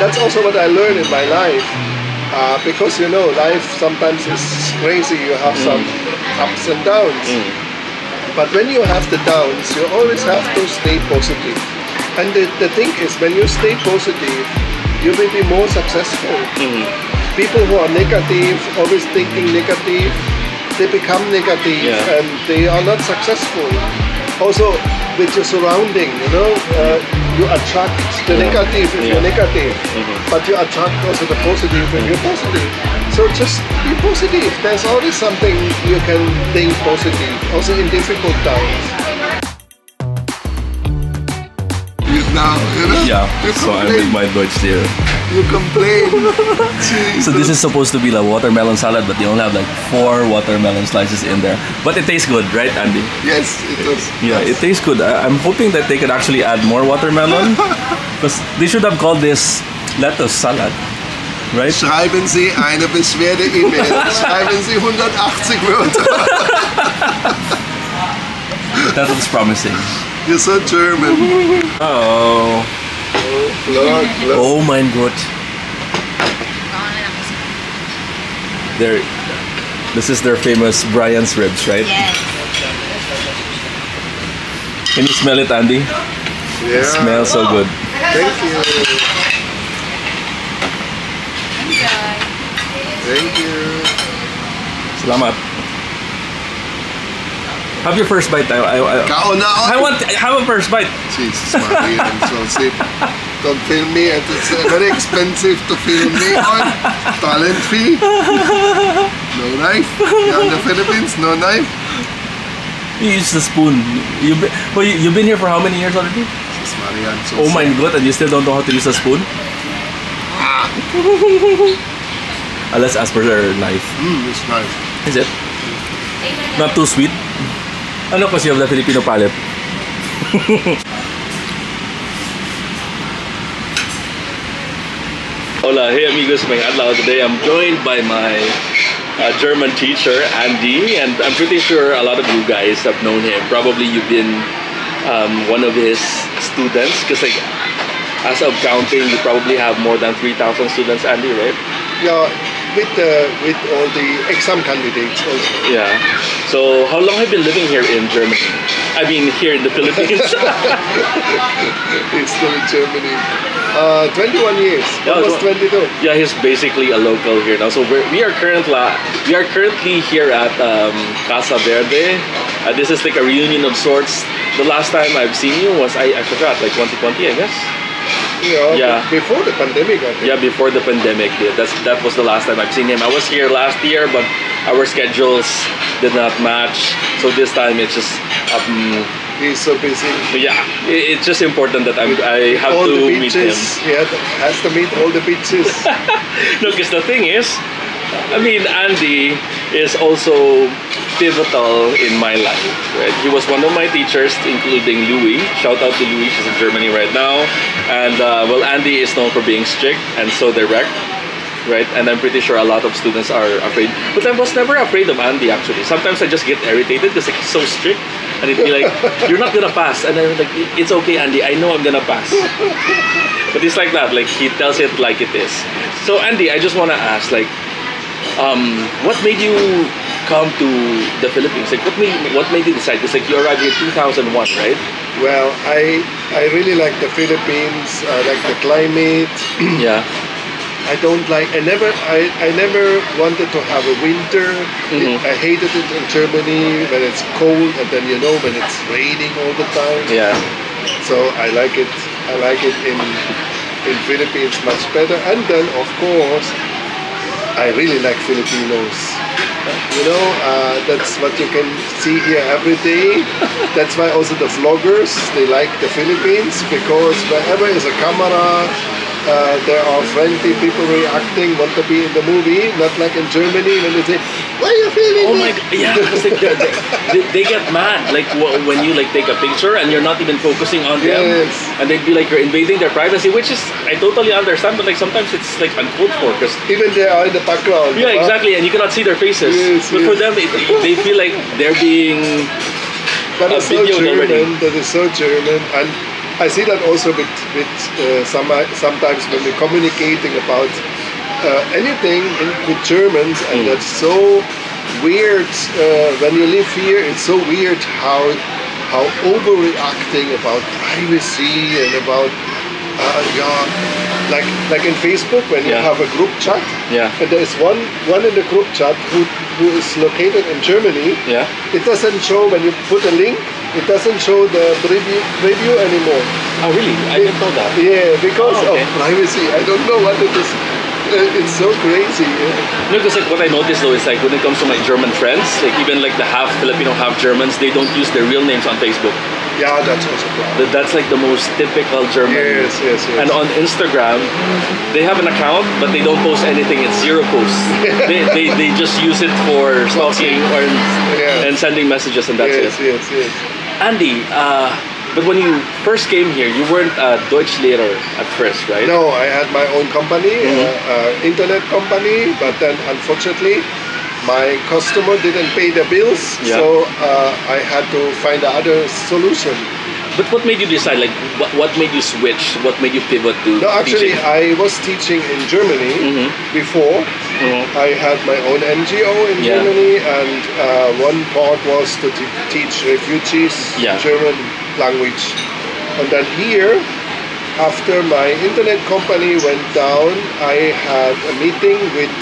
that's also what I learned in my life. Uh, because you know, life sometimes is crazy. You have some mm. ups and downs. Mm. But when you have the downs, you always have to stay positive. And the, the thing is, when you stay positive, you will be more successful. Mm. People who are negative, always thinking negative, they become negative Yeah. and they are not successful. Also, with your surrounding, you know, uh, you attract the Yeah. negative if Yeah. you're negative, Mhm. but you attract also the positive if you're positive. So just be positive. There's always something you can think positive, also in difficult times. Now, you know, Yeah, you so I'm with my Deutsch here. You complain. So this is supposed to be like watermelon salad, but they only have like four watermelon slices in there. But it tastes good, right, Andy? yes, it was. Yeah, it tastes good. I- I'm hoping that they could actually add more watermelon. Because they should have called this lettuce salad, right? Schreiben Sie eine Beschwerde-E-Mail. Schreiben Sie 180 Wörter. That looks promising. You're so German. Oh, Look, look. oh mein Gott. There, this is their famous Brian's ribs, right? Yes. Can you smell it, Andy? Yeah. Smells so good. Thank you. Thank you. Salamat. Have your first bite. I, I, I, I want. Have a first bite. Jesus Maria, I'm so sick. Don't film me. It is uh, very expensive to film me on talent fee. No knife. Yeah, in the Philippines, no knife. You use the spoon. You've been, well, you, you've been here for how many years already? Jesus Maria, I'm so Oh my sick. god, and you still don't know how to use a spoon? Ah, let's ask for their knife. Mm, it's nice. Is it? Not too sweet? Ano kasi you the Filipino palate? Hola, hey amigos, may adlaw today. I'm joined by my uh, German teacher, Andy, and I'm pretty sure a lot of you guys have known him. Probably you've been um, one of his students, because like, as of counting, you probably have more than 3,000 students, Andy, right? Yeah, with the with all the exam candidates also. Yeah. So, how long have you been living here in Germany? I mean, here in the Philippines. It's still in Germany. Uh, 21 years, Yeah, almost so- 22. yeah, he's basically a local here now. So we're, we are currently we are currently here at um, Casa Verde. Uh, this is like a reunion of sorts. The last time I've seen you was I, I forgot like 2020, I guess. Yeah, Yeah. before the pandemic. Yeah, before the pandemic. Yeah, that's that was the last time I've seen him. I was here last year, but our schedules did not match. So this time it's just um, He's so busy. Yeah, i- it's just important that I'm, I have to meet him. He has to meet all the beaches. No, because the thing is, I mean, Andy is also pivotal in my life, right? He was one of my teachers, including Louis. Shout out to Louis, she's in Germany right now. And uh, well, Andy is known for being strict and so direct, right? And I'm pretty sure a lot of students are afraid. But I was never afraid of Andy, actually. Sometimes I just get irritated because like, he's so strict. And he'd be like, you're not gonna pass. And I'm like, it's okay, Andy, I know I'm gonna pass. But it's like that, like he tells it like it is. So Andy, I just wanna ask, like, um, what made you come to the Philippines? Like, what made what made you decide? It's like you arrived here 2001, right? well, I I really like the Philippines. I like the climate. yeah. I don't like. I never. I, I never wanted to have a winter. Mhm. I hated it in Germany when it's cold and then you know when it's raining all the time. Yeah. So I like it. I like it in in Philippines much better. And then of course, I really like Filipinos. You know, uh, that's what you can see here every day. That's why also the vloggers they like the Philippines because wherever is a camera, uh, there are friendly people reacting, want to be in the movie. Not like in Germany when they say, "Why are you feeling?" Oh my god, yeah, because they, they, they get mad like wh- when you like take a picture and you're not even focusing on them, Yes. and they'd be like you're invading their privacy, which is I totally understand, but like sometimes it's like uncalled for because Even they are in the background. yeah, huh? exactly, and you cannot see their faces. Yes, but for them, it, they feel like they're being That a is so German. already. That is so German. And I see that also with, with uh, some, sometimes when we're communicating about uh, anything in, with Germans, and Mm. that's so weird. Uh, when you live here, it's so weird how how overreacting about privacy and about uh, yeah, like like in Facebook when you have a group chat, Yeah. and there is one one in the group chat who who is located in Germany. Yeah. It doesn't show when you put a link. It doesn't show the preview, preview anymore. Oh, really? I didn't know that. Yeah, because Oh, okay. of privacy. I don't know what it is. Uh, It's so crazy. No, because like what I noticed though is like when it comes to my German friends, like even like the half Filipino, half Germans, they don't use their real names on Facebook. Yeah, that's also problem. That, that's like the most typical German. Yes, yes, yes. And on Instagram, they have an account, but they don't post anything. It's zero posts. they, they, they just use it for stalking or Yeah. and sending messages, and that's yes, it. yes, yes. Andy, uh, but when you first came here, you weren't a Deutschlehrer at first, right? No, I had my own company, Mhm. uh, uh, internet company, but then unfortunately, my customer didn't pay the bills, Yeah. so uh, I had to find another solution. But what made you decide? Like, what, what made you switch? What made you pivot to No, actually, teaching? I was teaching in Germany Mhm. before. Mhm. I had my own NGO in Yeah. Germany, and uh, one part was to t- teach refugees Yeah. German language. And then here, after my internet company went down, I had a meeting with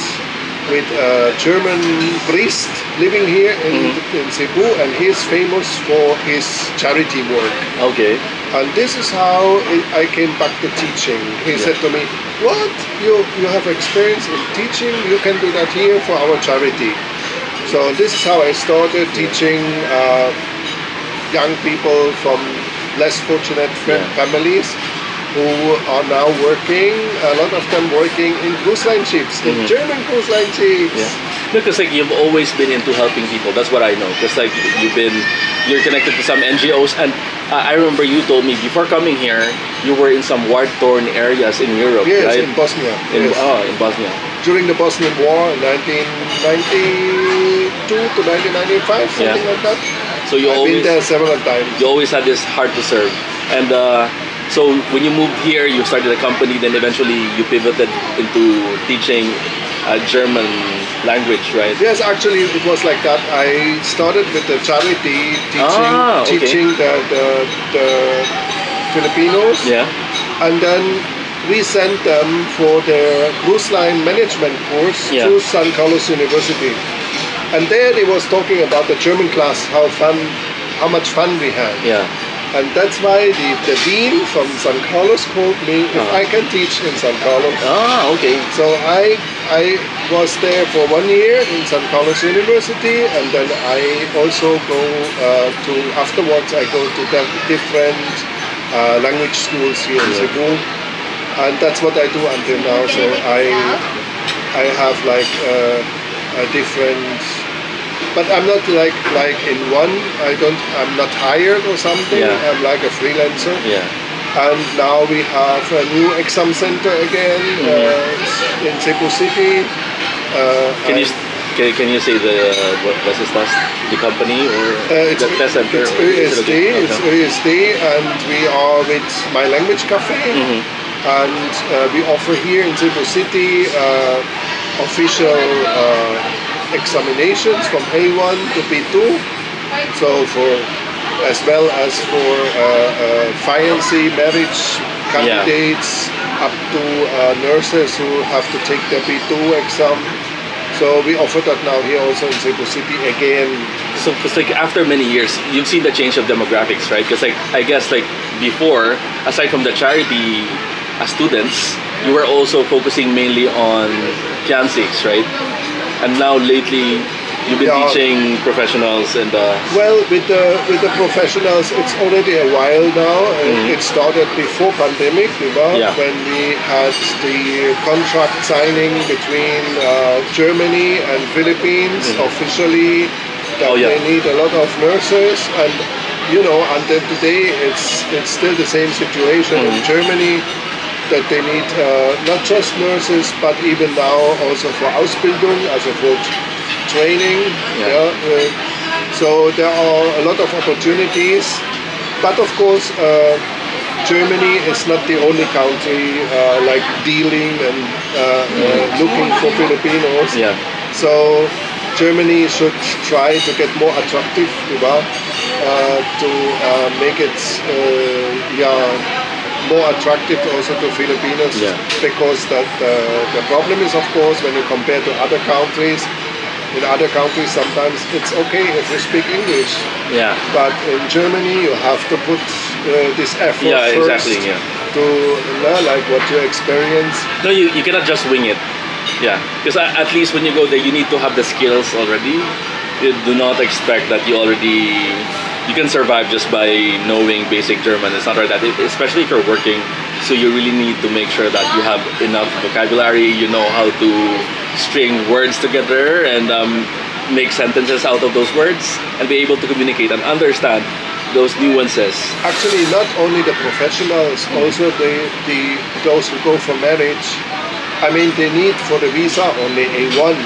with a German priest living here in, Mm-hmm. in Cebu, and he's famous for his charity work. Okay. And this is how I came back to teaching. He Yeah. said to me, "What? You you have experience in teaching? You can do that here for our charity." So this is how I started teaching uh, young people from less fortunate Yeah. families who are now working. A lot of them working in cruise line ships, in Mhm. German cruise line ships. Yeah. Because like you've always been into helping people. That's what I know. Because like you've been, you're connected to some NGOs, and uh, I remember you told me before coming here, you were in some war-torn areas in Europe, Yes, right? in Bosnia. In, yes. oh, in Bosnia. during the Bosnian War in 1992 to 1995, something Yeah. like that. So you I've always been there several times. you always had this heart to serve, and uh, so when you moved here, you started a company. Then eventually you pivoted into teaching uh, German language, right? Yes, actually, it was like that. I started with the charity teaching, Ah, okay. teaching the, the, the Filipinos, Yeah. and then we sent them for their cruise line management course Yeah. to San Carlos University. And there they was talking about the German class, how fun, how much fun we had. Yeah. And that's why the, the dean from San Carlos called me if Uh-huh. I can teach in San Carlos. Ah, okay. So I I was there for one year in San Carlos University, and then I also go uh, to afterwards. I go to the different uh, language schools here in Yeah. Cebu, and that's what I do until now. So I I have like uh, a different. But I'm not like like in one. I don't. I'm not hired or something. Yeah. I'm like a freelancer. Yeah. And now we have a new exam center again uh, in Cebu City. Uh, Can you can, can you say the what was this last the company or uh, it's, the test center? it's or is it ÖSD, okay? it's. And we are with My Language Cafe, Mhm. and uh, we offer here in Cebu City uh, official uh, examinations from A1 to B2. So for as well as for uh, uh, fiancé marriage candidates up to uh, nurses who have to take the B2 exam. So we offer that now here also in Cebu City again. So, it's like after many years, you've seen the change of demographics, right? Because like I guess like before, aside from the charity uh, students, you were also focusing mainly on fiancés, right? And now lately, you've been Yeah. teaching professionals and uh, Well, with the with the professionals, it's already a while now. Uh, Mhm. It started before pandemic, you know, Yeah. when we had the contract signing between uh, Germany and Philippines Mhm. officially that Oh, yeah. they need a lot of nurses and you know until today it's it's still the same situation in Mhm. Germany that they need uh, not just nurses but even now also for Ausbildung also for training Yeah. yeah, uh, so there are a lot of opportunities, but of course, uh, Germany is not the only country uh, like dealing and uh, uh, looking for Filipinos. Yeah. So Germany should try to get more attractive? Uh, to uh, make it yeah more attractive also to Filipinos Yeah. because that uh, the problem is of course when you compare to other countries in other countries sometimes it's okay if you speak English Yeah. but in Germany you have to put uh, this effort Yeah, first exactly, yeah. to learn like what you experience No, you, you cannot just wing it. Yeah, because at least when you go there, you need to have the skills already. You do not expect that you already you can survive just by knowing basic German. It's not like that, especially if you're working. So you really need to make sure that you have enough vocabulary. You know how to string words together and um, make sentences out of those words, and be able to communicate and understand those nuances. actually not only the professionals also the, the those who go for marriage i mean they need for the visa only a1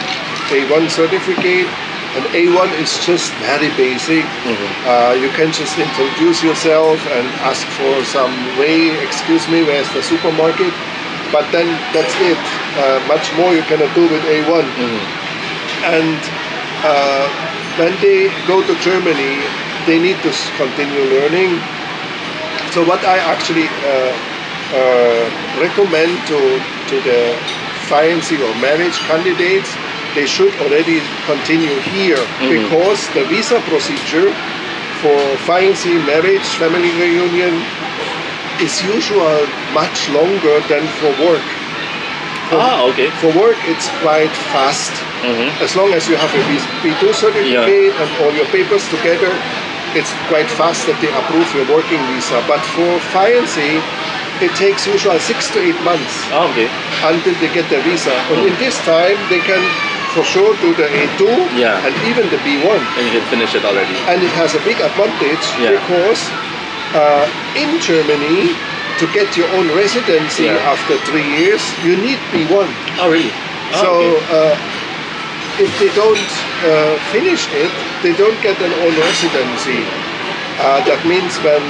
a1 certificate and a1 is just very basic. Uh, you can just introduce yourself and ask for some way excuse me where's the supermarket? But then that's it. Uh, much more you cannot do with a1 and uh, when they go to Germany, they need to continue learning. So what I actually uh, uh, recommend to to the fiancé or marriage candidates, they should already continue here because the visa procedure for fiancé marriage family reunion is usual much longer than for work. Ah, okay. For work, it's quite fast. Mhm. As long as you have a B2 certificate and all your papers together, it's quite fast that they approve your working visa. But for fiancé, it takes usually six to eight months Ah, okay. until they get their visa. And in this time, they can for sure do the A2 Yeah. and even the B1. And you can finish it already. And it has a big advantage Yeah. because uh, in Germany, to get your own residency Yeah. after three years, you need B1. Oh, really? Ah, So okay. uh, if they don't uh, finish it, they don't get an own residency. Uh, that means when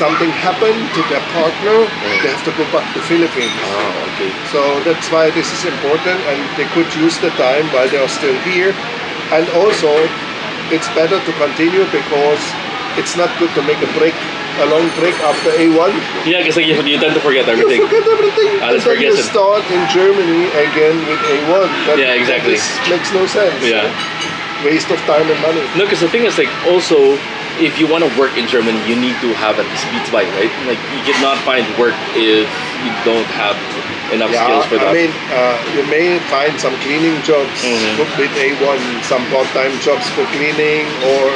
something happened to their partner, they have to go back to Philippines. Oh, okay. So that's why this is important, and they could use the time while they are still here. And also, it's better to continue because it's not good to make a break, a long break after A1. Yeah, because you, you tend to forget everything. You forget everything, Ah, and then you it. start in Germany again with A1. That, Yeah, exactly. That makes no sense. Yeah. Waste of time and money. No, because the thing is, like, also, if you want to work in Germany, you need to have at least beats by, right? Like, you cannot find work if you don't have enough Yeah, skills for that. I mean, uh, you may find some cleaning jobs Mhm. with A1, some part-time jobs for cleaning or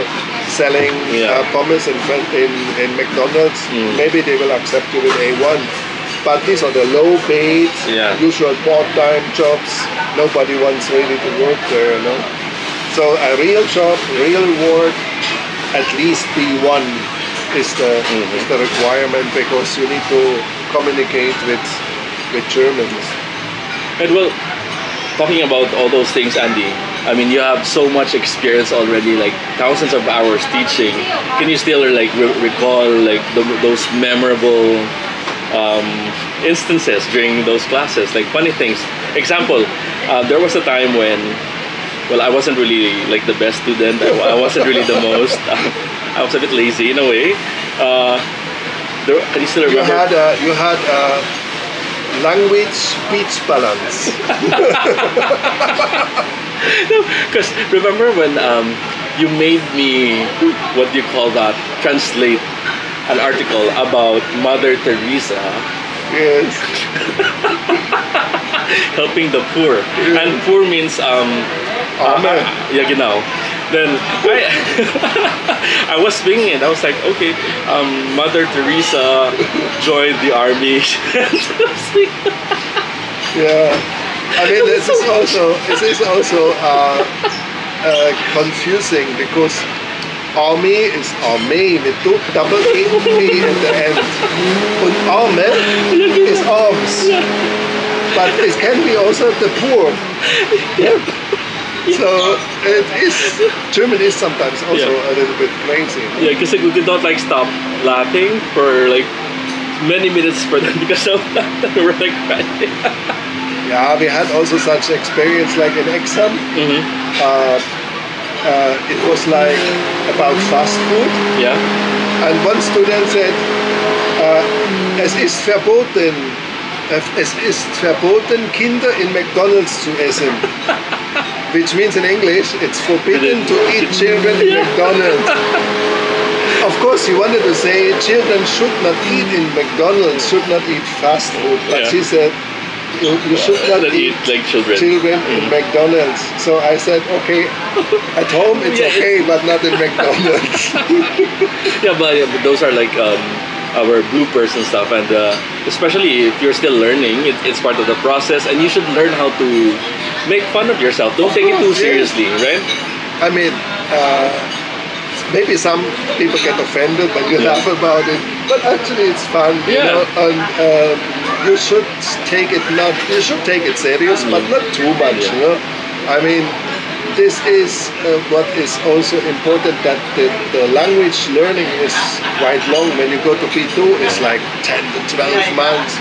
selling Yeah. uh, pommes in, in, in McDonald's. Mm. Maybe they will accept you with A1. But these are the low-paid, Yeah. usual part-time jobs. Nobody wants really to work there, you know. So a real job, real work, at least B1 is the Mhm. is the requirement because you need to communicate with with Germans. And well, talking about all those things, Andy, I mean, you have so much experience already, like thousands of hours teaching. Can you still like re- recall like the, those memorable um, instances during those classes, like funny things? Example, uh, there was a time when, well, I wasn't really like the best student. I, I wasn't really the most. I was a bit lazy in a way. Uh, there, can you still You had a, you had a language speech balance. Because remember when um, you made me, what do you call that, translate an article about Mother Teresa yes. helping the poor. And poor means, um, Amen. uh, yeah, genau. Then I, I was thinking it. I was like, okay, um, Mother Teresa joined the army. Yeah. I mean, this is also this is also uh, uh, confusing because army is army with two double A E at the end. And arme is arms. But it can be also the poor. So it is German is sometimes also Yeah. a little bit crazy. yeah, because like, we could not like stop laughing for like many minutes for them because of that. we were like crying. Yeah, we had also such experience like in exam. Mhm. Uh, uh, it was like about fast food. Yeah. And one student said, äh, es ist verboten, es ist verboten, Kinder in McDonald's zu essen. Which means in English, it's forbidden to eat children in McDonald's. Of course, he wanted to say children should not eat in McDonald's, should not eat fast food. But Yeah. she said, you, you should not eat eat like children. children in McDonald's. So I said, okay, at home it's Yeah, it- okay, but not in McDonald's. yeah, but, yeah, but those are like um, our bloopers and stuff, and uh, especially if you're still learning, it, it's part of the process, and you should learn how to make fun of yourself. Don't take it too course, yeah. seriously, right? I mean, uh, maybe some people get offended when you Yeah. laugh about it, but actually it's fun, you Yeah. know. And um, you should take it not, you should take it serious, but not too much, Yeah. you know. I mean, this is uh, what is also important that the, the language learning is quite long. When you go to B2, it's like 10 to 12 months.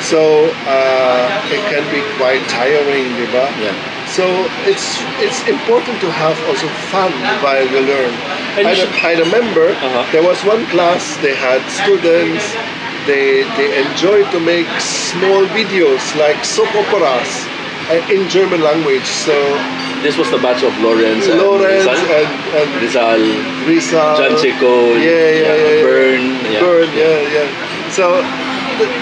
So uh, it can be quite tiring, diba? Yeah. So it's it's important to have also fun while you learn. And I, I remember Uh-huh. there was one class they had students. They they enjoyed to make small videos like soap operas uh, in German language. So This was the batch of Lawrence and Lawrence Rizal. and, and Rizal, Risa, John Chico, yeah, yeah, yeah. Byrne, yeah. Burn, yeah, yeah. So th-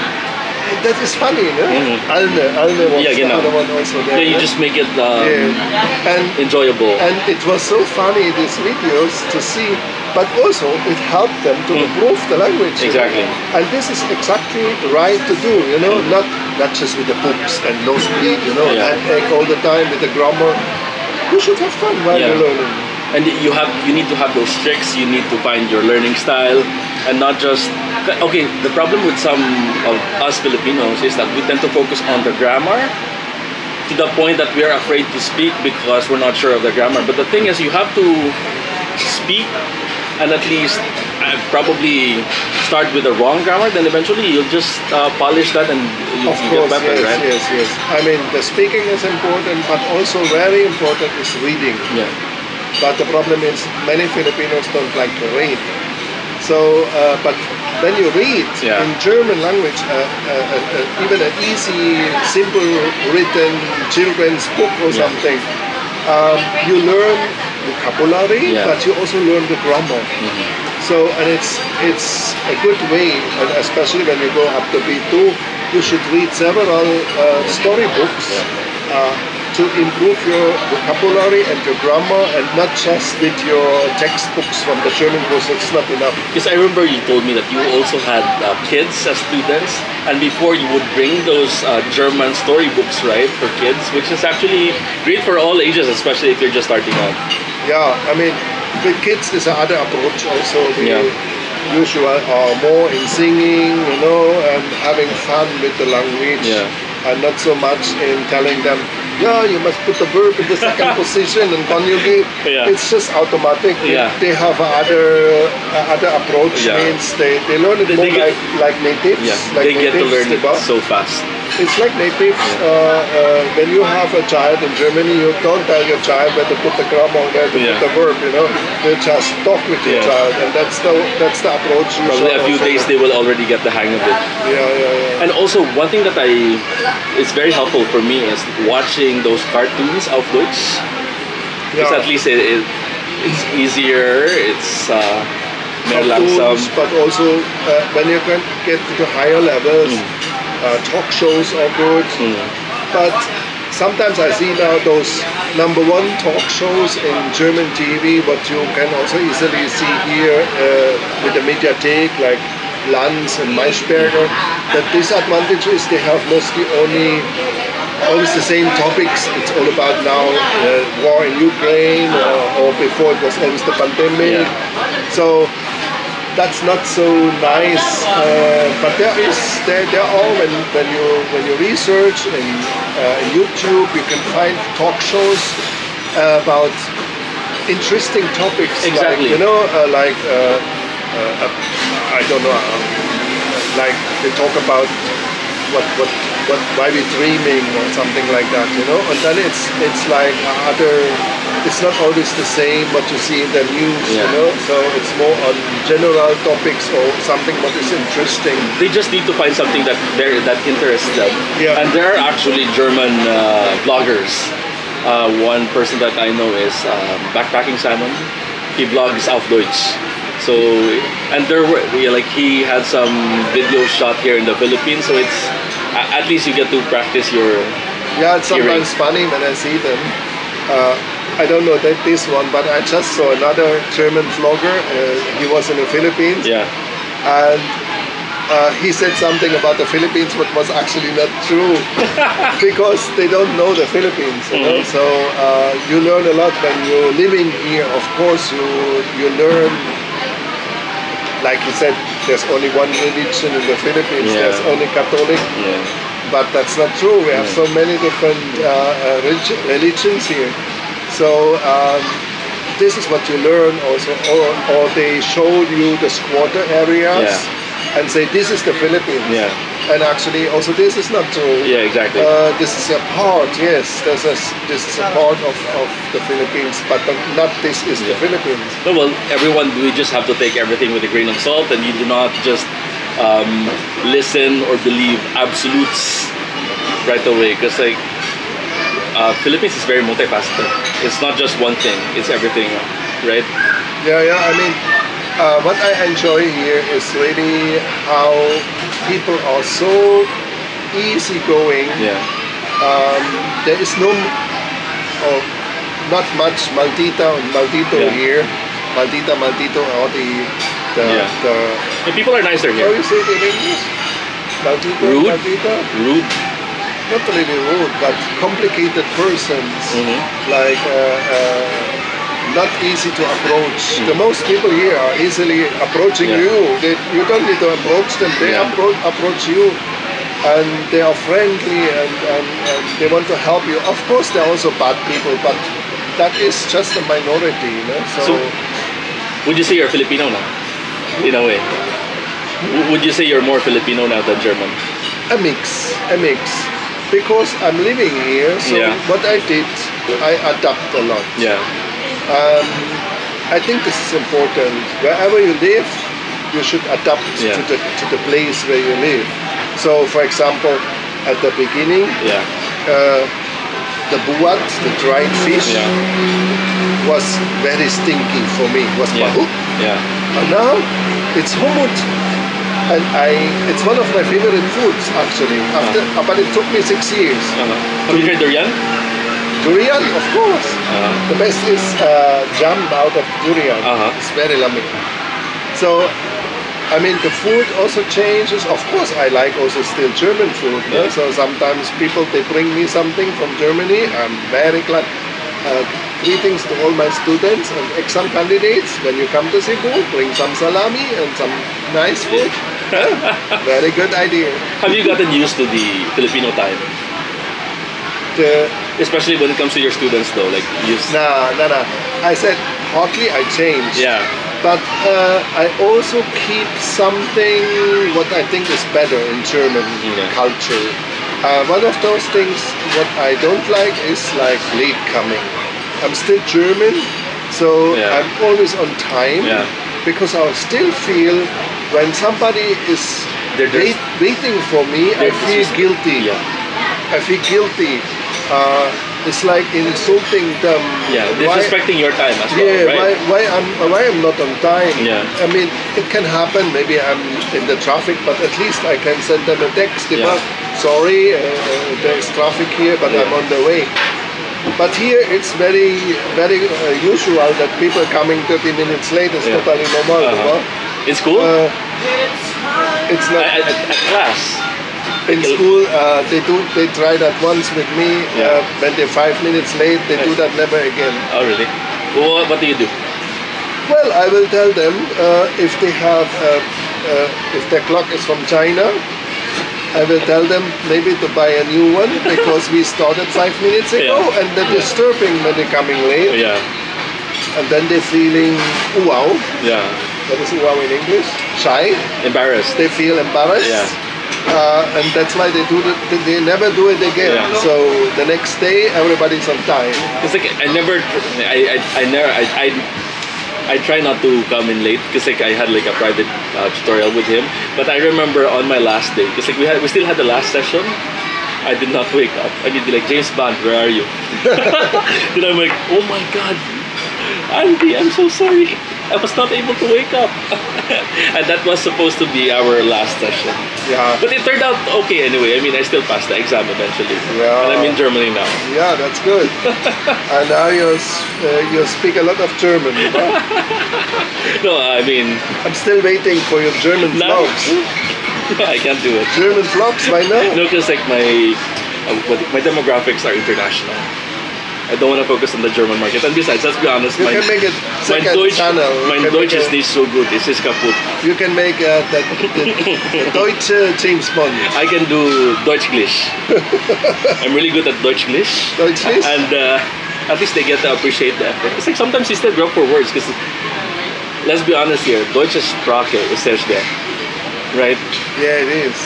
that is funny, no? Mhm. Alne, Alne was Yeah, the genau. other one also there. Yeah, you just make it um, yeah. and enjoyable. and it was so funny these videos to see but also it helped them to Mm. improve the language. Exactly. and this is exactly right to do you know not not just with the books and no speed you know Yeah. and egg all the time with the grammar you should have fun while Yeah. you're learning and you have you need to have those tricks you need to find your learning style and not just okay the problem with some of us filipinos is that we tend to focus on the grammar to the point that we are afraid to speak because we're not sure of the grammar but the thing is you have to speak and at least uh, probably start with the wrong grammar then eventually you'll just uh, polish that and you, of course get better yes right yes yes i mean the speaking is important but also very important is reading yeah But the problem is many Filipinos don't like to read. So, uh, but when you read Yeah. in German language, uh, uh, uh, even an easy, simple written children's book or Yeah. something, um, you learn vocabulary, Yeah. but you also learn the grammar. So, and it's it's a good way, and especially when you go up to B2, you should read several uh, storybooks uh, to improve your vocabulary and your grammar, and not just with your textbooks from the German course. It's not enough. Because I remember you told me that you also had uh, kids as students, and before you would bring those uh, German storybooks, right, for kids, which is actually great for all ages, especially if you're just starting out. Yeah, I mean, with kids is another approach also. We Yeah. usually are more in singing, you know, and having fun with the language. Yeah. And not so much in telling them, yeah, you must put the verb in the second position and conjugate. Yeah. It's just automatic. They- Yeah. They have other uh, other approach. Yeah. Means they, they learn it They- more get- like, like natives. Yeah, like they get to learn it so fast. It's like natives. Uh, uh, when you have a child in Germany, you don't tell your child where to put the grammar, where to put the verb. You know, you just talk with your child, and that's the that's the approach. you Probably a few days they will already get the hang of it. Yeah, yeah, yeah. And also, one thing that I it's very helpful for me is watching those cartoons of Deutsch. Because Yeah. at least it, it, it's easier. It's uh, more Cartoons, but also uh, when you can get to higher levels, uh, talk shows are good. Mm. But sometimes I see now those number one talk shows in German TV, what you can also easily see here uh, with the Mediathek, like Lanz and Maischberger. The disadvantage is they have mostly only always the same topics. It's all about now uh, war in Ukraine, or, or before it was always the pandemic. Yeah. So that's not so nice. Uh, but there is there, there are when, when you when you research in, uh, in YouTube, you can find talk shows uh, about interesting topics. Exactly. Like, you know, uh, like uh, uh, uh, I don't know. Uh, like they talk about what what what why we're dreaming or something like that, you know. And then it's it's like other. It's not always the same what you see in the news, Yeah. you know. So it's more on general topics or something what is interesting. They just need to find something that they're, that interests them. Yeah. And there are actually German uh, bloggers. Uh, one person that I know is um, Backpacking Simon. He blogs auf Deutsch. So, and there were, yeah, like he had some videos shot here in the Philippines. So it's, at least you get to practice your, Yeah, it's Hearing. sometimes funny when I see them. Uh, I don't know that this one, but I just saw another German vlogger. Uh, he was in the Philippines, yeah. and uh, he said something about the Philippines, but was actually not true because they don't know the Philippines. You know? Mhm. So uh, you learn a lot when you're living here. Of course, you you learn. Like you said, there's only one religion in the Philippines. Yeah. There's only Catholic Yeah. but that's not true. We have so many different uh, uh, relig- religions here. So um, this is what you learn also, or, or they show you the squatter areas and say this is the Philippines. Yeah. And actually, also this is not true. Yeah, exactly. Uh, this is a part, yes. This is this is a part of, of the Philippines, but not this is the Philippines. No, well, everyone, we just have to take everything with a grain of salt, and you do not just um, listen or believe absolutes right away. Because like uh, Philippines is very multifaceted. It's not just one thing; it's everything, right? Yeah, yeah. I mean, uh, what I enjoy here is really how people are so easygoing. Yeah, Um, there is no, or not much maldita and maldito Yeah. here. Maldita, maldito are the, the, Yeah. the and people are nicer how here. you say it in English? Maldito, Rude? maldita? Rude. Not really rude, but complicated persons. Mhm. Like uh, uh, not easy to approach. The most people here are easily approaching Mm. Yeah. you. They, you don't need to approach them. They Yeah. appro- approach you. And they are friendly and, and, and they want to help you. Of course, there are also bad people, but that is just a minority. You know? So, So- Would you say you're Filipino now? In a way. Would you say you're more Filipino now than German? a mix, a mix. Because I'm living here, so Yeah. what I did, I adapt a lot. Yeah. Um, I think this is important. Wherever you live, you should adapt Yeah. to, the, to the place where you live. So, for example, at the beginning, Yeah. uh, the buat, the dried fish, Yeah. was very stinky for me. It Was Yeah. bahut. Yeah. And now it's humut. And I, it's one of my favorite foods actually. After, uh, but it took me six years. Uh-huh. Have you tried durian? Durian, of course. Uh-huh. The best is uh, jam out of durian. Uh-huh. It's very yummy. So, I mean, the food also changes. Of course, I like also still German food. no? So sometimes people they bring me something from Germany. I'm very glad. Uh, greetings to all my students and exam candidates. When you come to Cebu, bring some salami and some nice food. very good idea. Have you gotten used to the Filipino time? The, Especially when it comes to your students though, like you nah, nah, nah. I said hardly I changed. Yeah. but uh, I also keep something what I think is better in German Okay. culture. Uh, one of those things what I don't like is like late coming. I'm still German, so Yeah. I'm always on time Yeah. because I still feel when somebody is They're wait, waiting for me, I feel guilty. Yeah. I feel guilty. Uh, it's like insulting them. Yeah. Why- Disrespecting your time as well, yeah, right? why, why I'm why I'm not on time? Yeah. I mean, it can happen. Maybe I'm in the traffic, but at least I can send them a text. Yeah. About, Sorry, uh, uh, there's traffic here, but I'm on the way. But here it's very very uh, usual that people coming 30 minutes late is Yeah. totally normal. you Uh-huh. know? In school? Uh, it's not at, at, at class? In school. Uh, they do they try that once with me. Yeah. Uh, when they're five minutes late, they do that never again. Oh, really? Well, what do you do? Well, I will tell them uh, if they have, uh, uh, if their clock is from China, I will tell them maybe to buy a new one because we started five minutes ago Yeah. and they're disturbing when they're coming late Yeah. and then they're feeling wow. Yeah. what is wow in English? Shy. Embarrassed. They feel embarrassed. Yeah. Uh, and that's why they do it. They never do it again. Yeah. So the next day, everybody's on time. It's like I never, I, I, I never, I, I, I try not to come in late because like I had like a private uh, tutorial with him. But I remember on my last day because like we had, we still had the last session. I did not wake up. I did be like James Bond, where are you? then I'm like, oh my god, Andy, I'm so sorry. I was not able to wake up. and that was supposed to be our last session. Yeah. But it turned out okay anyway. I mean, I still passed the exam eventually. Yeah. And I'm in Germany now. Yeah, that's good. and now you uh, you speak a lot of German. you know? No, I mean, I'm still waiting for your German now, vlogs. I can't do it. German vlogs, why not? No, because like my uh, my demographics are international. I don't want to focus on the German market. And besides, let's be honest, You my, can make it my Deutsch, channel. My Deutsch is nicht so good. It is ist kaputt. You can make uh, the, the, Deutsche James Bond. I can do Deutschglish. I'm really good at Deutschglish. Deutschglish? And uh, at least they get to appreciate the effort. It's like sometimes you still grab for words because let's be honest here, Deutsche Sprache sehr schwer. Right? Yeah, it is.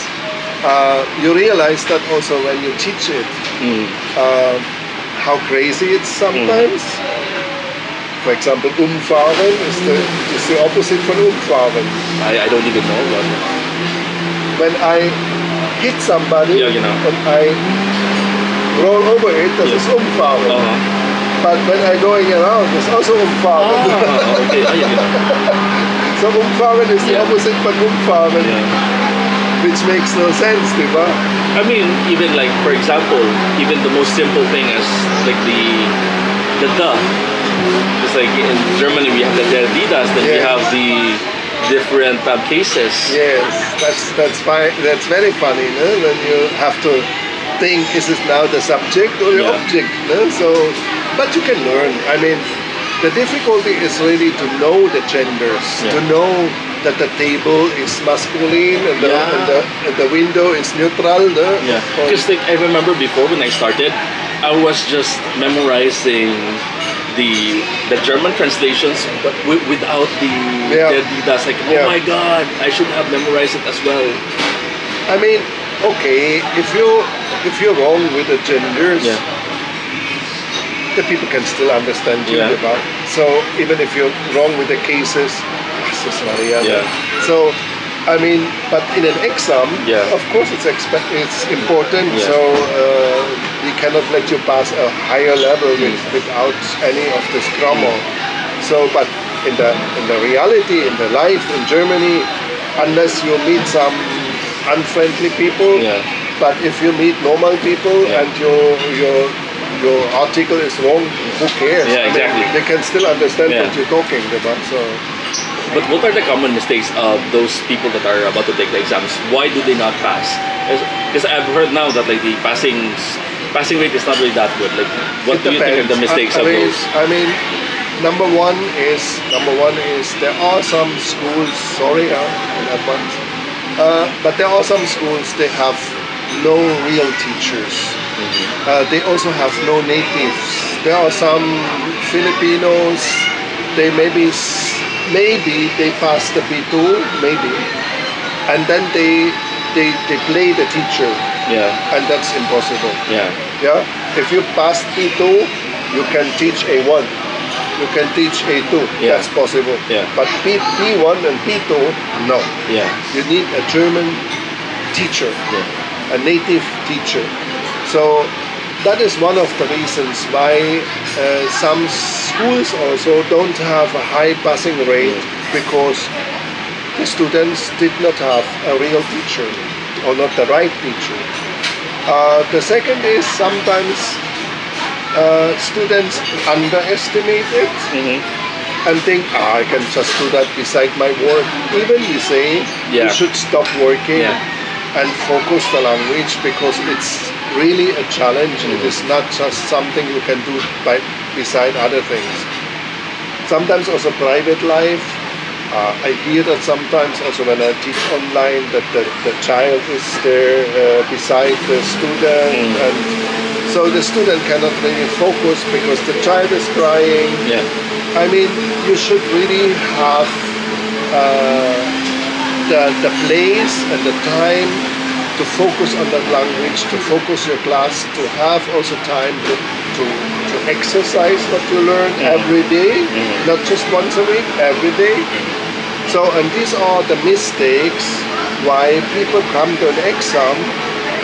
Uh, you realize that also when you teach it, Mm. uh, how crazy it's sometimes. For example, umfahren is the, is the opposite from umfahren. I, I don't even know it. When I hit somebody Ja, genau. and I roll over it, das Ja. ist umfahren. Uh-huh. But when I going around, it's also umfahren. Ah, okay. Ah, ja, genau. so umfahren is the opposite from umfahren, Yeah. which makes no sense, diba? I mean, even like for example, even the most simple thing as like the the duh. It's like in Germany we have the der die das, then we have the different um, cases. Yes, that's that's fine. That's very funny, no? When you have to think, is it now the subject or the Yeah. object? No? So, but you can learn. I mean, the difficulty is really to know the genders, Yeah. to know that the table is masculine and the, Yeah. and the, and the window is neutral. No? Yeah, because like I remember before when I started, I was just memorizing the the German translations, but wi- without the Yeah. the die das. Like, oh Yeah. my god, I should have memorized it as well. I mean, okay, if you if you're wrong with the genders, Yeah. the people can still understand you. Yeah. diba? So even if you're wrong with the cases, Jesus Maria. Yeah. So I mean, but in an exam, Yeah. of course it's expect it's important. Yeah. So uh, we cannot let you pass a higher level with, Mm. without any of this grammar. So, but in the in the reality, in the life in Germany, unless you meet some unfriendly people, Yeah. but if you meet normal people Yeah. and your your your article is wrong, who cares? Yeah, I mean, exactly. they can still understand what you're talking about. So But what are the common mistakes of those people that are about to take the exams? Why do they not pass? Because I've heard now that like the passing passing rate is not really that good. Like, what it do you think are the mistakes I, I of mean, those? I mean, number one is number one is there are some schools. Sorry, uh, that one. Uh, but there are some schools they have no real teachers. Mm-hmm. Uh, they also have no natives. There are some Filipinos. They maybe maybe they pass the B2, maybe, and then they they they play the teacher, Yeah, and that's impossible. yeah, Yeah, if you pass B2, you can teach A1. You can teach A2. Yeah. That's possible. Yeah. But B, B1 and B2, no. yeah, You need a German teacher, yeah. a native teacher. So that is one of the reasons why uh, some schools also don't have a high passing rate because the students did not have a real teacher or not the right teacher. Uh, the second is sometimes uh, students underestimate it hmm and think, ah, I can just do that beside my work. Even we say Yeah. you should stop working Yeah. and focus the language because it's really a challenge. It Mm-hmm. not just something you can do by beside other things. Sometimes also private life. Uh, I hear that sometimes also when I teach online that the, the child is there uh, beside the student Mm. and so the student cannot really focus because the child is crying Yeah, I mean, you should really have uh, the, the place and the time to focus on that language, to focus your class, to have also time to, to, to exercise what you learn mm-hmm. every day, mm-hmm. not just once a week, every day. Mm-hmm. So, and these are the mistakes why people come to an exam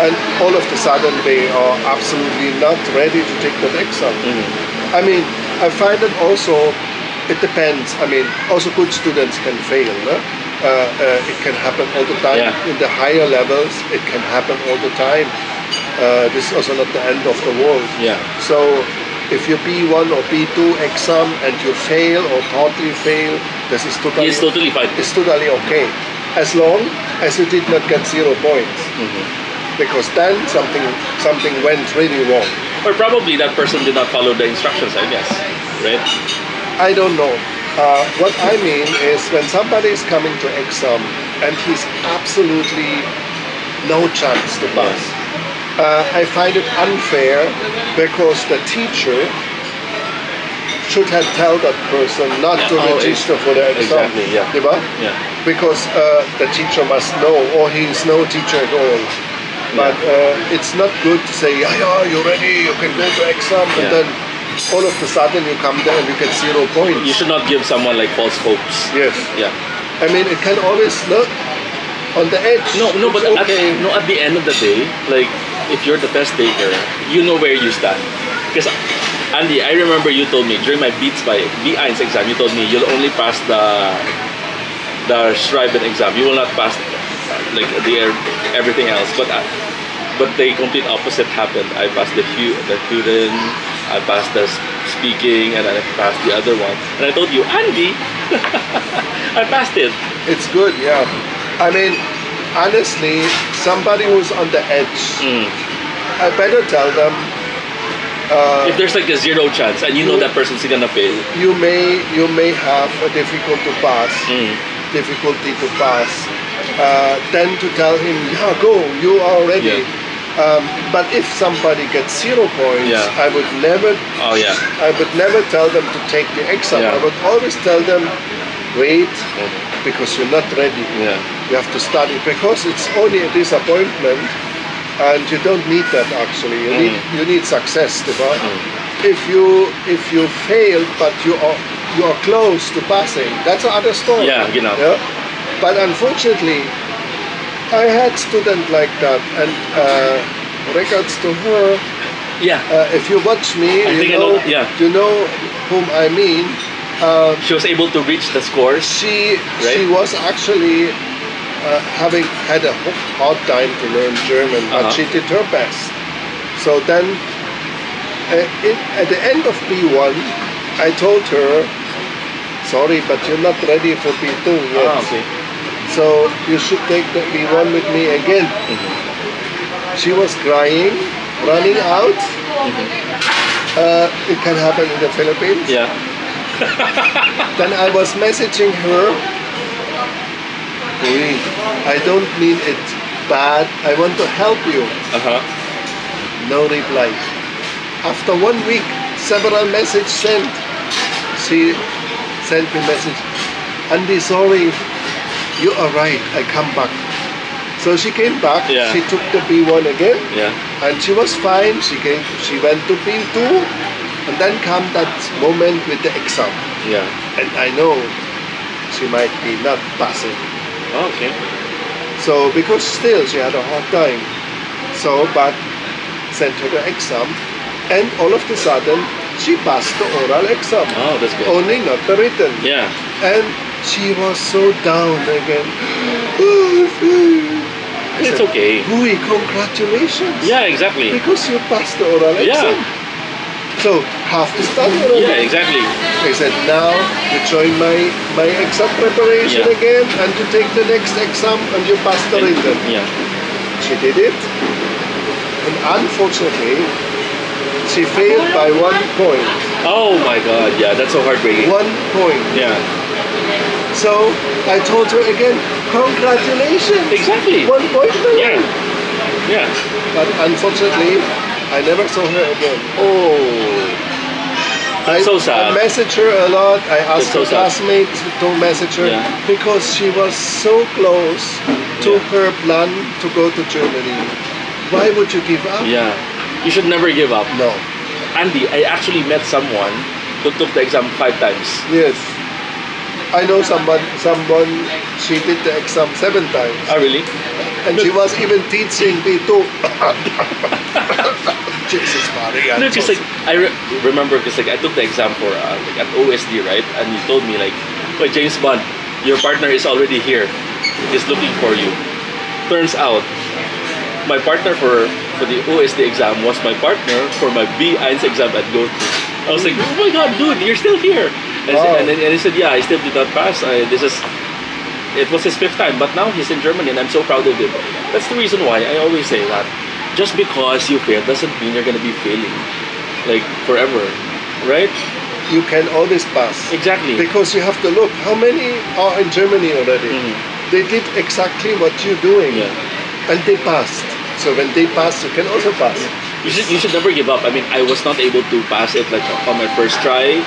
and all of a sudden they are absolutely not ready to take that exam. I mean, I find that also it depends. I mean, also good students can fail. No? Uh, uh, it can happen all the time. Yeah. In the higher levels, it can happen all the time. Uh, this is also not the end of the world. Yeah. So if you B1 or B2 exam and you fail or partly fail, this is totally, It's totally fine. it's totally okay. As long as you did not get zero points. Mm-hmm. Because then something something went really wrong. Or probably that person did not follow the instructions, I guess. Right? I don't know. Uh, what I mean is when somebody is coming to exam and he's absolutely no chance to pass. Uh, I find it unfair because the teacher should have tell that person not to Oh, register for the exam. exactly, yeah. Yeah. Because uh, the teacher must know, or he is no teacher at all. But uh, it's not good to say, yeah, yeah, you're ready, you can go to exam, and then all of a sudden you come there and you get zero points. You should not give someone like false hopes. Yes. Yeah. I mean, it can always look on the edge. No, no, but It's at, okay. no, at the end of the day, like if you're the test taker, you know where you stand. Because Andy, I remember you told me during my Beats by B1 exam, you told me you'll only pass the the Schreiben exam. You will not pass like the everything else. But uh, but the complete opposite happened. I passed the Hu the Hören, I passed the speaking, and I passed the other one. And I told you, Andy, I passed it. It's good, yeah. I mean, honestly, somebody who's on the edge, Mm. I better tell them uh, If there's like a zero chance and you know that person's gonna fail, you may you may have a difficult to pass, mm, difficulty to pass. Uh, then to tell him, yeah, go, you are ready. Um, but if somebody gets zero points, Yeah. I would never oh yeah, I would never tell them to take the exam. Yeah. I would always tell them, wait, because you're not ready. yeah, You have to study because it's only a disappointment, and you don't need that actually. You need you need success, diba? If you if you fail, but you are you are close to passing, that's another story. Yeah, genau. Yeah? But unfortunately, I had student like that, and uh, regards to her, yeah. uh, if you watch me, I you know, know- yeah. you know whom I mean. Uh, She was able to reach the scores. she Right. she was actually uh, having had a hard time to learn German, but Uh-huh. she did her best. So then, uh, in, at the end of B1, I told her, "Sorry, but you're not ready for B2 yet. Ah, okay. So you should take the B1 with me again." She was crying, running out. Uh, it can happen in the Philippines. Yeah. Then I was messaging her. "Uy, I don't mean it bad. I want to help you. Uh huh. No reply. After one week, several messages sent. She sent me message. Andy, sorry. You are right. I come back. So she came back. Yeah. She took the B1 again, Yeah. and she was fine. She came. She went to B2, and then come that moment with the exam. Yeah. and I know she might be not passing. Okay. So because still she had a hard time. So but sent her the exam and all of a sudden she passed the oral exam. Oh, that's good. Only not the written. Yeah. And she was so down again. I It's said, okay. Hui, congratulations. Yeah, exactly. Because you passed the oral exam. Yeah. So half done already. Yeah, exactly. I said, now you join my, my exam preparation Yeah. again and you take the next exam and you pass the written. Yeah. She did it. And unfortunately, she failed by one point. Oh my God. Yeah, that's so heartbreaking. One point. Yeah. So I told her again, congratulations. Exactly. One point. Yeah. Yeah. But unfortunately, I never saw her again. Oh. I, so sad. I message her a lot. I asked so her classmates to message her Yeah. because she was so close to Yeah. her plan to go to Germany. Why would you give up? Yeah. You should never give up. No. Andy, I actually met someone who took the exam five times. Yes. I know someone. Someone. She did the exam seven times, Oh, really? and she was even teaching me too. Jesus Maria. No, because like I re- remember, because like I took the exam for uh, like at ÖSD, right? And he told me like, "Wait, James Bond, your partner is already here. He's looking for you." Turns out, my partner for for the ÖSD exam was my partner for my B1 exam at Goethe. I was like, "Oh my god, dude, you're still here!" And, Wow. and, then, and he said, "Yeah, I still did not pass. I, this is." It was his fifth time, but now he's in Germany, and I'm so proud of him. That's the reason why I always say that just because you fail doesn't mean you're gonna be failing like forever, right? you can always pass. Exactly. Because you have to look how many are in Germany already. Mhm. They did exactly what you're doing, Yeah. and they passed. So when they pass, you can also pass. You should you should never give up. I mean, I was not able to pass it like on my first try.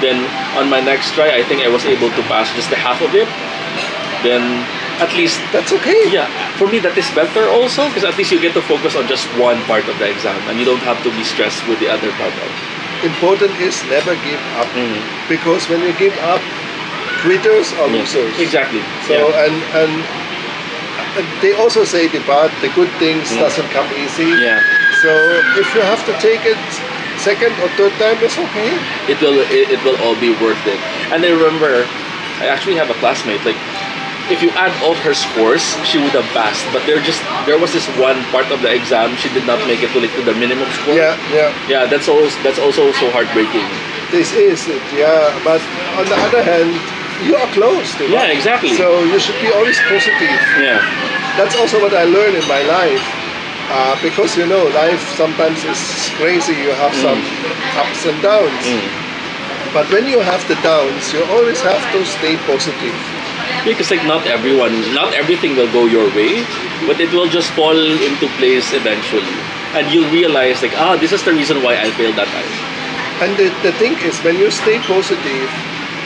Then on my next try, I think I was able to pass just the half of it. Then at least That's okay. yeah, for me that is better also because at least you get to focus on just one part of the exam and you don't have to be stressed with the other part of. It. Important is never give up. Mhm. Because when you give up, quitters are Yeah. losers. Exactly. So yeah. and and they also say the bad, the good things Mm. doesn't come easy. yeah. So if you have to take it second or third time, it's okay. it will it, it will all be worth it. And I remember, I actually have a classmate. Like, if you add all her scores, she would have passed. But there just there was this one part of the exam she did not make it to like to the minimum score. Yeah, yeah. Yeah, that's also that's also so heartbreaking. This is it, yeah. But on the other hand, you are close to. Yeah, exactly. So you should be always positive. Yeah. That's also what I learned in my life. Uh, because you know, life sometimes is crazy. You have some ups and downs. Mm. But when you have the downs, you always have to stay positive. Because like not everyone, not everything will go your way, but it will just fall into place eventually, and you'll realize like ah, this is the reason why I failed that time. And the, the thing is, when you stay positive,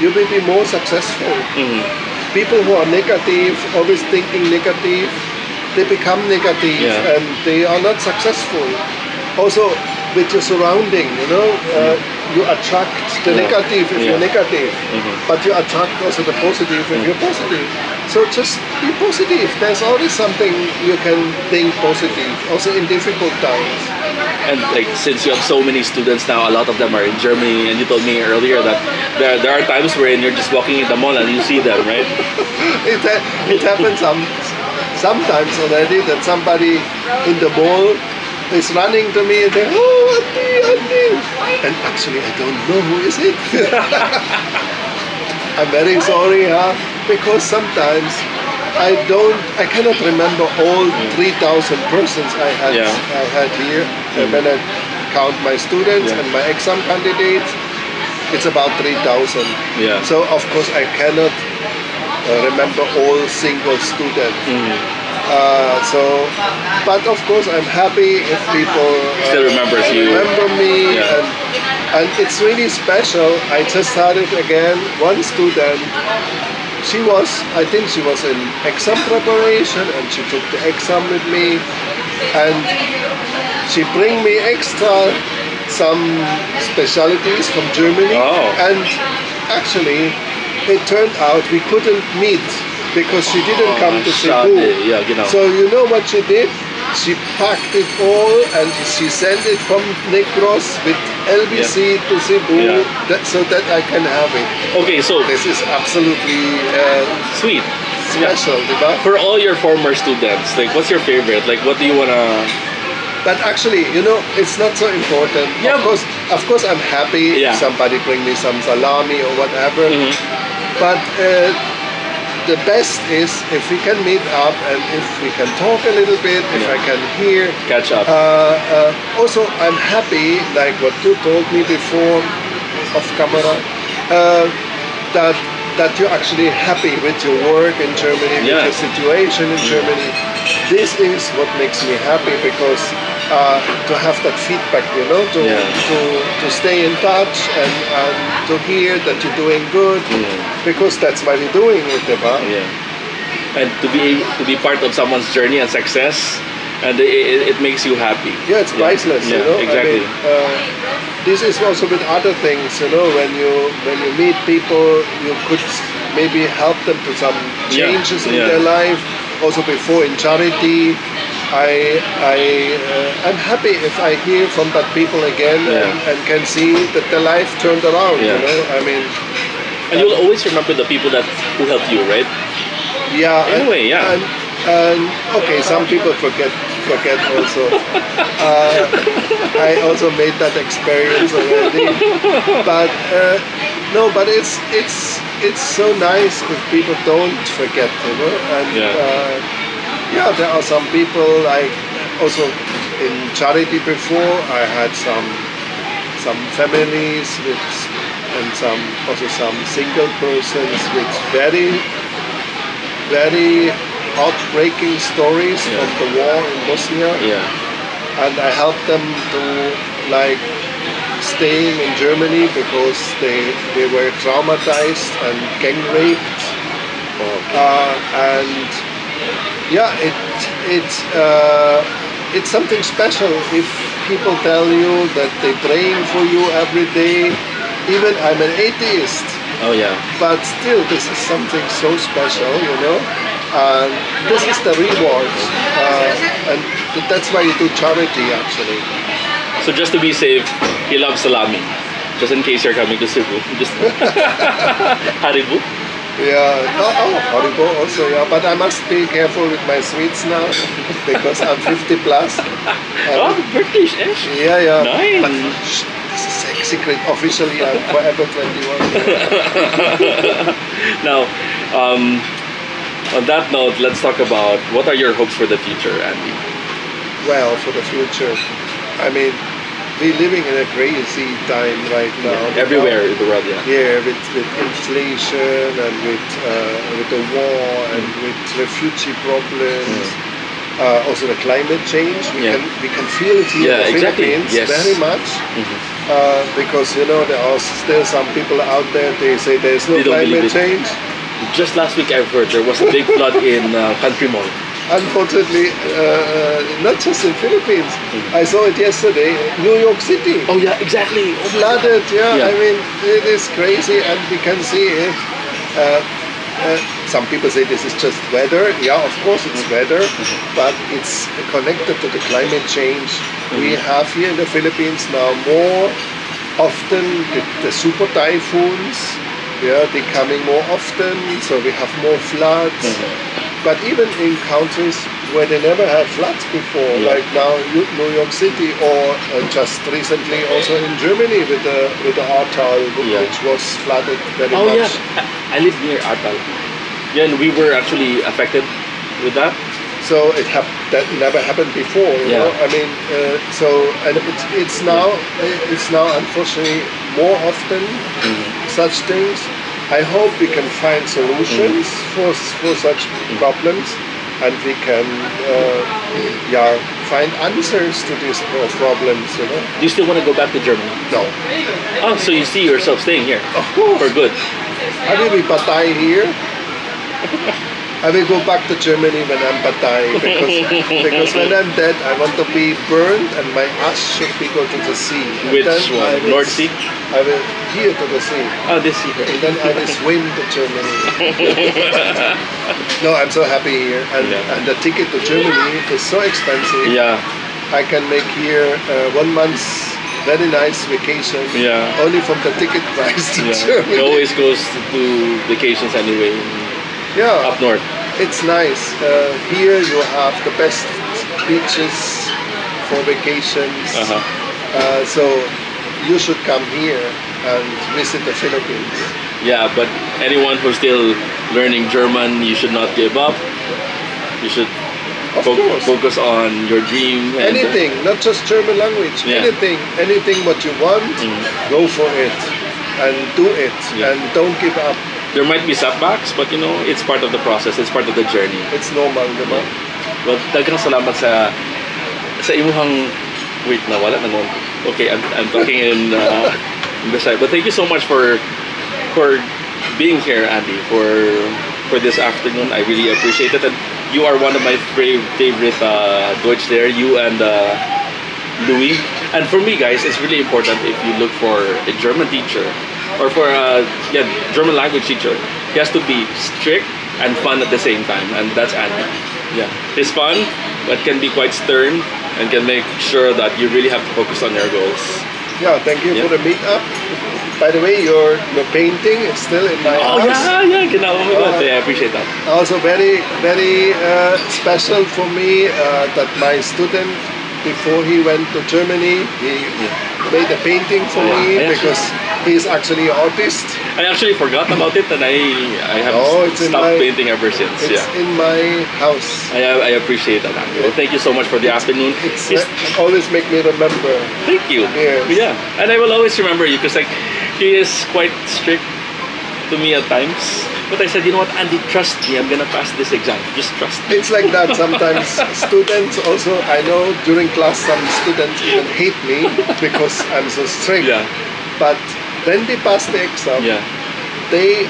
you will be more successful. Mhm. People who are negative, always thinking negative, they become negative Yeah. and they are not successful. Also, with your surrounding, you know, uh, you attract the Yeah. negative if you're Yeah. negative, Mhm. but you attract also the positive if you're positive. So just be positive. There's always something you can think positive, also in difficult times. And like since you have so many students now, a lot of them are in Germany, and you told me earlier that there, there are times where you're just walking in the mall and you see them, right? it, ha- it happens some, sometimes already that somebody in the mall is running to me and say, "Oh, auntie, auntie," and actually I don't know who is it. I'm very sorry, huh? Because sometimes I don't, I cannot remember all 3,000 persons I had, Yeah. I had here. And when I count my students Yeah. and my exam candidates, it's about 3,000. Yeah. So of course I cannot remember all single students. Mhm. Uh, so, but of course I'm happy if people uh, Still remembers you. remember me, Yeah. and, and it's really special. I just started again. One student, she was, I think she was in exam preparation, and she took the exam with me, and she bring me extra some specialities from Germany, Oh. and actually it turned out we couldn't meet because she didn't come to. Cebu. Genau. So you know what she did? She packed it all and she sent it from Negros with LBC to Cebu Yeah. that, so that I can have it. Okay, so This is absolutely uh, sweet. Yeah. special, diba? For all your former students, like what's your favorite? Like what do you wanna? But actually, you know, it's not so important. Yeah. Of course, of course, I'm happy Yeah. if somebody bring me some salami or whatever. Mhm. But uh, the best is if we can meet up and if we can talk a little bit, if Yeah. I can hear. Catch up. Uh, uh, also, I'm happy, like what you told me before off camera, uh, that that you're actually happy with your work in Germany, Yeah. with your situation in Germany. This is what makes me happy because uh, to have that feedback, you know, to Yeah. to, to stay in touch and, and to hear that you're doing good, because that's why we're doing it, Eva. Yeah. And to be to be part of someone's journey and success, and it, it, makes you happy. Yeah, it's priceless, Yeah, you know. exactly. I mean, uh, this is also with other things, you know. When you when you meet people, you could maybe help them to some Yeah, changes in yeah. their life. Also, before in charity, I I uh, I'm happy if I hear from that people again and, Yeah. and can see that their life turned around. Yeah. You know, I mean, And you'll always remember the people that who helped you, right? yeah. Anyway, and- yeah. And, and okay, some people forget forget also. uh, I also made that experience already. But uh, no, but it's it's it's so nice if people don't forget, you know. And Yeah. uh, yeah, there are some people like also in charity before. I had some some families with and some also some single persons with very very heartbreaking stories Yeah. of the war in Bosnia. Yeah. and I helped them to like staying in Germany because they they were traumatized and gang raped. Uh, and yeah it it's uh, it's something special if people tell you that they're praying for you every day. Even I'm an atheist Oh yeah. but still this is something so special you know and this is the reward uh, and that's why you do charity actually So just to be safe, he loves salami. Just in case you're coming to Cebu. Just Haribo. yeah oh, oh Haribo also yeah but I must be careful with my sweets now because I'm 50 plus Oh, And- British eh? yeah yeah Nice. but shh, this is a secret officially I'm forever 21 Now, um, on that note, let's talk about what are your hopes for the future, Andy? well for the future I mean we're living in a crazy time right now Everywhere in the world, yeah. Yeah, with, with inflation and with uh, with the war and with refugee problems. Uh, also the climate change. We Yeah. can we can feel it here Yeah, in the exactly. Philippines Yes. very much. Uh, because you know there are still some people out there they say there's no climate change. Just last week, I've heard there was a big flood in uh, Country Mall. Unfortunately, uh, not just in Philippines. I saw it yesterday. New York City. Oh yeah, exactly. Oh, flooded. Yeah, Yeah. I mean it is crazy, and we can see it. Uh, uh, some people say this is just weather. Yeah, of course it's weather, but it's connected to the climate change. We have here in the Philippines now more often the, the super typhoons. Yeah, they're coming more often, so we have more floods. But even in countries where they never had floods before, Yeah. like now New York City, or uh, just recently also in Germany with the with the Ahrtal, Yeah. which was flooded very Oh much. yeah, I live near Ahrtal. Yeah, and we were actually affected with that. So it hap- that never happened before. You Yeah. know, I mean, uh, so and it's it's now it's now unfortunately more often Mm-hmm. such things. I hope we can find solutions Mm-hmm. for for such problems, and we can uh, yeah find answers to these problems. You know, Do you still want to go back to Germany? no, Oh, so you see yourself staying here of course. for good? I will be Patai here. I will go back to Germany when I'm Patai because, because when I'm dead, I want to be burned and my ash should be go to the sea. And Which then I one? will- North Sea? I will here to the sea, Oh, this year. and then I will swim to Germany. no, I'm so happy here, and, Yeah. and the ticket to Germany is so expensive. Yeah, I can make here uh, one month's very nice vacation. Yeah. Only from the ticket price to yeah. Germany. He always goes to vacations anyway yeah. up north. It's nice. Uh, here you have the best beaches for vacations. Uh-huh. Uh, so you should come here and visit the Philippines. Yeah, but anyone who's still learning German, you should not give up. You should fo- course. focus on your dream. and- Anything, not just German language. Yeah. Anything, anything what you want, Mm. go for it and do it Yeah. and don't give up. There might be setbacks, but you know, it's part of the process. It's part of the journey. It's normal, you know. Well, daghang salamat sa sa imuhang wait na wala na. Okay, I'm, I'm talking in uh, Bisaya. But thank you so much for for being here, Andy, for for this afternoon. I really appreciate it. And you are one of my fav- favorite uh, Deutsch there. You and uh, Louis. And for me, guys, it's really important if you look for a German teacher or for a yeah, German language teacher. He has to be strict and fun at the same time, and that's Andy. Yeah, he's fun, but can be quite stern and can make sure that you really have to focus on your goals. Yeah, thank you Yeah. for the meetup. By the way, your your painting is still in my Oh house. yeah, yeah, genau. Oh Uh, yeah, I appreciate that. Also very very uh, special for me uh, that my student before he went to Germany he made a painting for Yeah, me I actually- because he's actually an artist. I actually forgot about it, and I I have it's stopped my- painting ever since. It's yeah. in my house. I, I appreciate that. Andy. Well, thank you so much for the afternoon. It's It's- always make me remember. Thank you. Yes. Yeah, and I will always remember you because like he is quite strict to me at times. But I said, you know what, Andy, trust me. I'm gonna pass this exam. Just trust me. It's like that sometimes. students also, I know during class some students even hate me because I'm so strict. Yeah, But when they pass the exam, yeah, they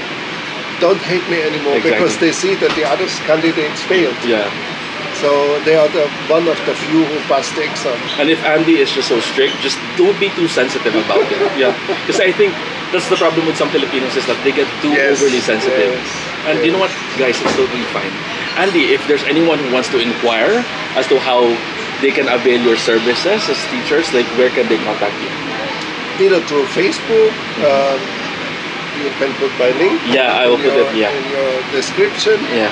don't hate me anymore Exactly. because they see that the other candidates failed. yeah. So they are the one of the few who passed the exam. And if Andy is just so strict, just don't be too sensitive about it. Yeah, because I think that's the problem with some Filipinos is that they get too Yes, overly sensitive. yes, and you know what, guys, it's totally fine. Andy, if there's anyone who wants to inquire as to how they can avail your services as teachers, like where can they contact you? Either through Facebook, um, you can put my link Yeah, I will in put your, it. Yeah, in your description, yeah.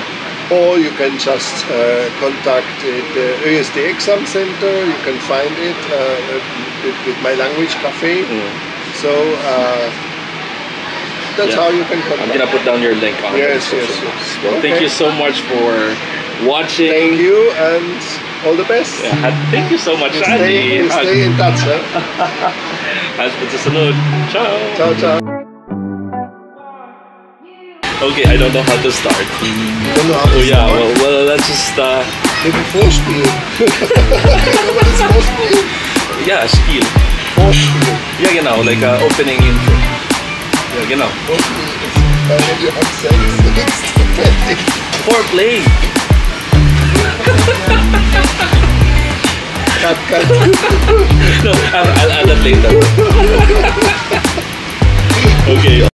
Or you can just uh, contact uh, the ÖSD Exam Center. You can find it uh, with, with my language cafe. Mm. So uh, that's Yeah. how you can I'm gonna put down your link on Yes, yes, yes. Well, thank you so much for watching. Thank you and all the best. Yeah, thank you so much, Andy. stay, stay in touch. Huh? Sa susunod. Ciao. Ciao, ciao. Okay, I don't know how to start. don't know how to Oh yeah, start. well, well let's just uh, Maybe Vorspiel. you know what is Vorspiel? yeah, spiel. Vorspiel. Yeah, genau, like uh, opening intro. Yeah, genau. Vorspiel is when you have sex. It's. Foreplay. Cut, cut. No, I'll, I'll add that later. okay.